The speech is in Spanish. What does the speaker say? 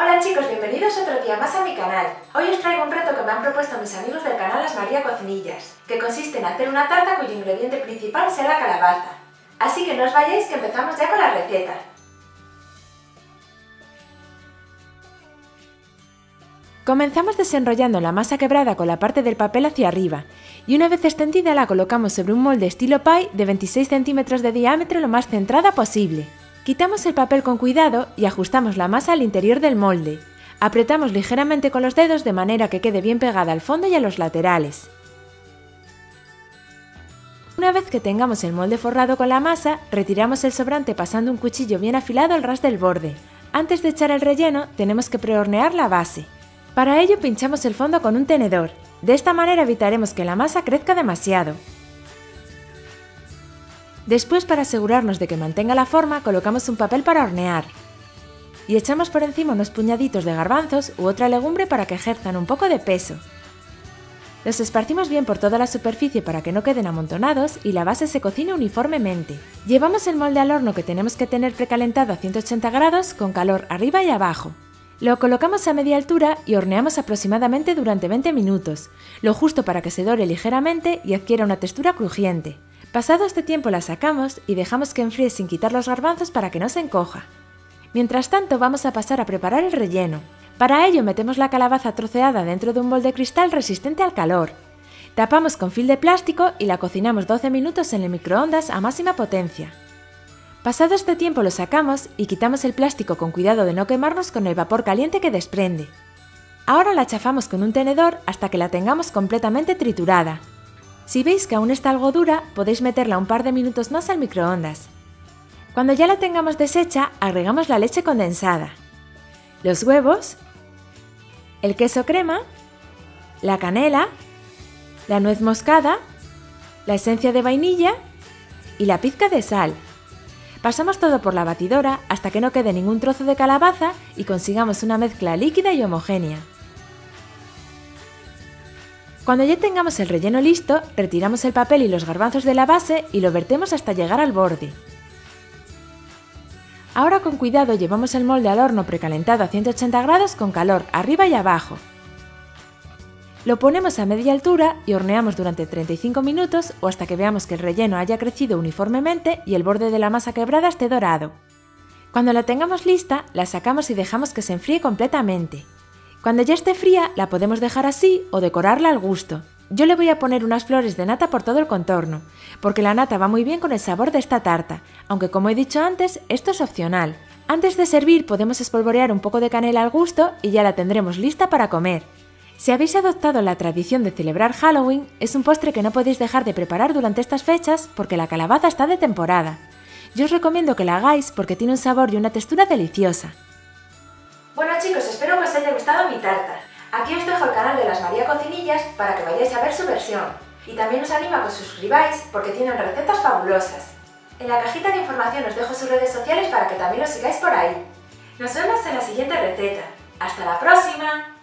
Hola chicos, bienvenidos otro día más a mi canal. Hoy os traigo un reto que me han propuesto mis amigos del canal Las María Cocinillas, que consiste en hacer una tarta cuyo ingrediente principal sea la calabaza. Así que no os vayáis que empezamos ya con la receta. Comenzamos desenrollando la masa quebrada con la parte del papel hacia arriba y una vez extendida la colocamos sobre un molde estilo pie de 26 centímetros de diámetro lo más centrada posible. Quitamos el papel con cuidado y ajustamos la masa al interior del molde. Apretamos ligeramente con los dedos de manera que quede bien pegada al fondo y a los laterales. Una vez que tengamos el molde forrado con la masa, retiramos el sobrante pasando un cuchillo bien afilado al ras del borde. Antes de echar el relleno, tenemos que prehornear la base. Para ello pinchamos el fondo con un tenedor. De esta manera evitaremos que la masa crezca demasiado. Después, para asegurarnos de que mantenga la forma, colocamos un papel para hornear. Y echamos por encima unos puñaditos de garbanzos u otra legumbre para que ejerzan un poco de peso. Los esparcimos bien por toda la superficie para que no queden amontonados y la base se cocine uniformemente. Llevamos el molde al horno que tenemos que tener precalentado a 180 grados con calor arriba y abajo. Lo colocamos a media altura y horneamos aproximadamente durante 20 minutos, lo justo para que se dore ligeramente y adquiera una textura crujiente. Pasado este tiempo la sacamos y dejamos que enfríe sin quitar los garbanzos para que no se encoja. Mientras tanto vamos a pasar a preparar el relleno. Para ello metemos la calabaza troceada dentro de un bol de cristal resistente al calor. Tapamos con fil de plástico y la cocinamos 12 minutos en el microondas a máxima potencia. Pasado este tiempo lo sacamos y quitamos el plástico con cuidado de no quemarnos con el vapor caliente que desprende. Ahora la chafamos con un tenedor hasta que la tengamos completamente triturada. Si veis que aún está algo dura, podéis meterla un par de minutos más al microondas. Cuando ya la tengamos deshecha, agregamos la leche condensada, los huevos, el queso crema, la canela, la nuez moscada, la esencia de vainilla y la pizca de sal. Pasamos todo por la batidora hasta que no quede ningún trozo de calabaza y consigamos una mezcla líquida y homogénea. Cuando ya tengamos el relleno listo, retiramos el papel y los garbanzos de la base y lo vertemos hasta llegar al borde. Ahora con cuidado llevamos el molde al horno precalentado a 180 grados con calor arriba y abajo. Lo ponemos a media altura y horneamos durante 35 minutos o hasta que veamos que el relleno haya crecido uniformemente y el borde de la masa quebrada esté dorado. Cuando la tengamos lista, la sacamos y dejamos que se enfríe completamente. Cuando ya esté fría, la podemos dejar así o decorarla al gusto. Yo le voy a poner unas flores de nata por todo el contorno, porque la nata va muy bien con el sabor de esta tarta, aunque como he dicho antes, esto es opcional. Antes de servir podemos espolvorear un poco de canela al gusto y ya la tendremos lista para comer. Si habéis adoptado la tradición de celebrar Halloween, es un postre que no podéis dejar de preparar durante estas fechas porque la calabaza está de temporada. Yo os recomiendo que la hagáis porque tiene un sabor y una textura deliciosa. Bueno chicos, espero que os haya gustado mi tarta. Aquí os dejo el canal de las María Cocinillas para que vayáis a ver su versión. Y también os animo a que os suscribáis porque tienen recetas fabulosas. En la cajita de información os dejo sus redes sociales para que también os sigáis por ahí. Nos vemos en la siguiente receta. ¡Hasta la próxima!